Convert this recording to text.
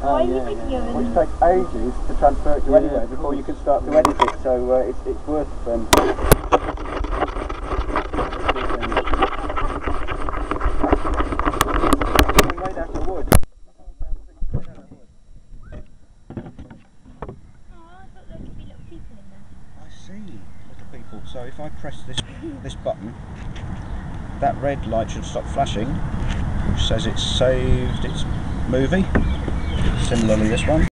Why are you yeah, thinking yeah. of which it? takes ages to transfer it to Yeah, anywhere before you can start to edit it. So uh, it's, it's worth um, made out. Oh, I thought there could be little people in there. I see, little people. So if I press this this button, that red light should stop flashing, which says it's saved its movie. Similarly, this one.